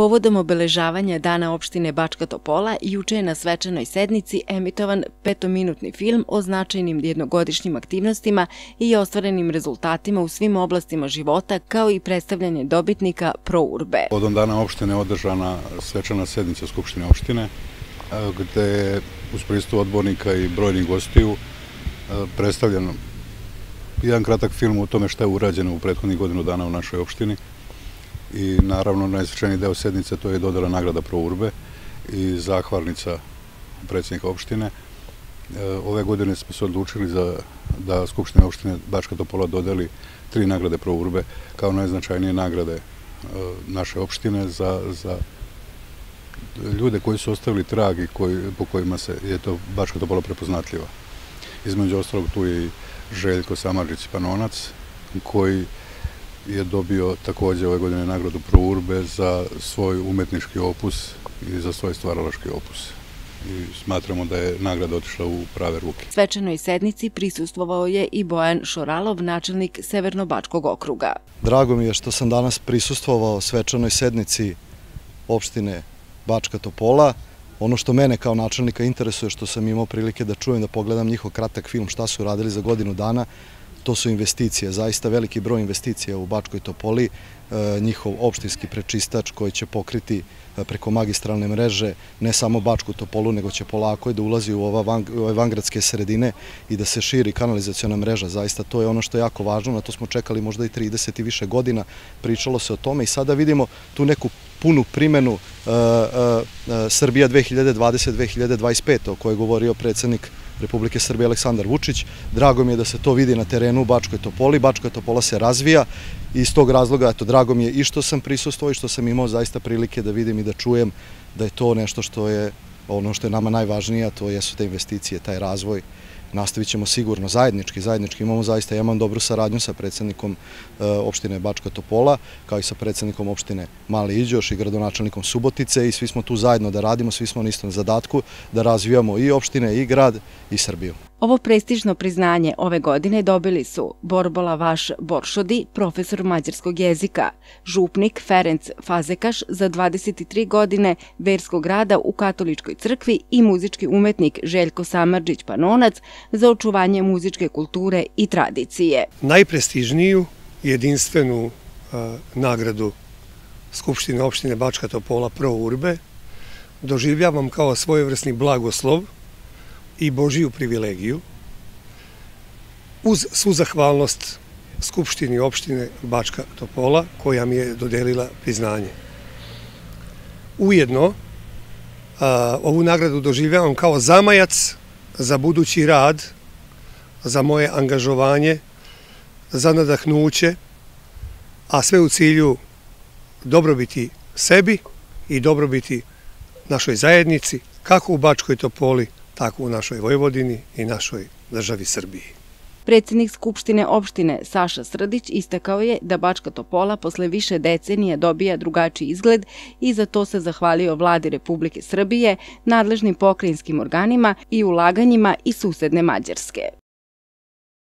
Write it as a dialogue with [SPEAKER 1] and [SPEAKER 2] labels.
[SPEAKER 1] Povodom obeležavanja Dana opštine Bačka Topola, juče je na svečanoj sednici emitovan petominutni film o značajnim jednogodišnjim aktivnostima i ostvarenim rezultatima u svim oblastima života, kao i predstavljanje dobitnika Pro Urbe.
[SPEAKER 2] Povodom Dana opštine održana svečana sednica Skupštine opštine, gde je uz pristup odbornika i brojnih gostiju predstavljen jedan kratak film o tome šta je urađeno u prethodnih godinu dana u našoj opštini i naravno najsvečaniji deo sednice to je dodala nagrada Pro Urbe i zahvalnica predsjednika opštine. E, ove godine smo se odlučili za, da Skupština opštine Bačka Topola dodeli tri nagrade Pro Urbe kao najznačajnije nagrade e, naše opštine za, za ljude koji su ostavili trag i koji, po kojima se je to Bačka Topola prepoznatljiva. Između ostalog tu je i Željko Samarđić Panonac koji je dobio takođe ove godine nagradu Pro Urbe za svoj umetnički opus i za svoj stvaralaški opus i smatramo da je nagrada otišla u prave ruke.
[SPEAKER 1] Svečanoj sednici prisustvovao je i Bojan Šoralov, načelnik Severnobačkog okruga.
[SPEAKER 3] Drago mi je što sam danas prisustvovao svečanoj sednici opštine Bačka Topola. Ono što mene kao načelnika interesuje što sam imao prilike da čujem, da pogledam njihov kratak film šta su radili za godinu dana, to su investicije, zaista veliki broj investicija u Bačkoj Topoli, e, njihov opštinski prečistač koji će pokriti e, preko magistralne mreže ne samo Bačku Topolu, nego će polako da ulazi u ove vangradske sredine i da se širi kanalizacijona mreža. Zaista to je ono što je jako važno, na to smo čekali možda i 30 i više godina, pričalo se o tome i sada vidimo tu neku punu primenu e, Srbija 2020-2025 o kojoj je govorio predsednik Republike Srbije Aleksandar Vučić. Drago mi je da se to vidi na terenu u Bačkoj Topoli. Bačka Topola se razvija i iz tog razloga, eto, drago mi je i što sam prisustuo i što sam imao zaista prilike da vidim i da čujem da je to nešto što je ono što je nama najvažnije, a to jesu te investicije, taj razvoj nastavit ćemo sigurno zajednički, zajednički imamo zaista, ja imam dobru saradnju sa predsednikom e, opštine Bačka Topola, kao i sa predsednikom opštine Mali Iđoš i gradonačelnikom Subotice i svi smo tu zajedno da radimo, svi smo na istom zadatku da razvijamo i opštine i grad i Srbiju.
[SPEAKER 1] Ovo prestižno priznanje ove godine dobili su Borbola Vaš Boršodi, profesor mađarskog jezika, župnik Ferenc Fazekaš za 23 godine verskog rada u katoličkoj crkvi i muzički umetnik Željko Samarđić Panonac za očuvanje muzičke kulture i tradicije.
[SPEAKER 4] Najprestižniju jedinstvenu nagradu Skupštine opštine Bačka Topola Pro Urbe doživljavam kao svojevrsni blagoslov i Božiju privilegiju, uz svu zahvalnost Skupštini opštine Bačka Topola, koja mi je dodelila priznanje. Ujedno, ovu nagradu doživljavam kao zamajac za budući rad, za moje angažovanje, za nadahnuće, a sve u cilju dobrobiti sebi i dobrobiti našoj zajednici, kako u Bačkoj Topoli, tako u našoj Vojvodini i našoj državi Srbiji.
[SPEAKER 1] Predsednik Skupštine opštine Saša Srdić istakao je da Bačka Topola posle više decenija dobija drugačiji izgled i za to se zahvalio vladi Republike Srbije, nadležnim pokrajinskim organima i ulaganjima i susedne Mađarske.